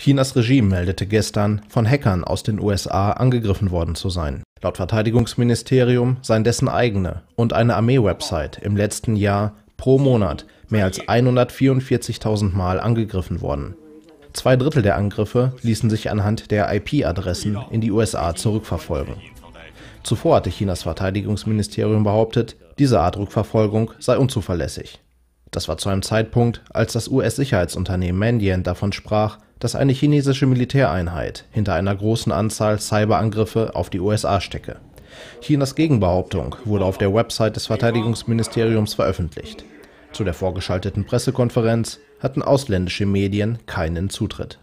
Chinas Regime meldete gestern, von Hackern aus den USA angegriffen worden zu sein. Laut Verteidigungsministerium seien dessen eigene und eine Armee-Website im letzten Jahr pro Monat mehr als 144.000 Mal angegriffen worden. Zwei Drittel der Angriffe ließen sich anhand der IP-Adressen in die USA zurückverfolgen. Zuvor hatte Chinas Verteidigungsministerium behauptet, diese Art Rückverfolgung sei unzuverlässig. Das war zu einem Zeitpunkt, als das US-Sicherheitsunternehmen Mandiant davon sprach, dass eine chinesische Militäreinheit hinter einer großen Anzahl Cyberangriffe auf die USA stecke. Chinas Gegenbehauptung wurde auf der Website des Verteidigungsministeriums veröffentlicht. Zu der vorgeschalteten Pressekonferenz hatten ausländische Medien keinen Zutritt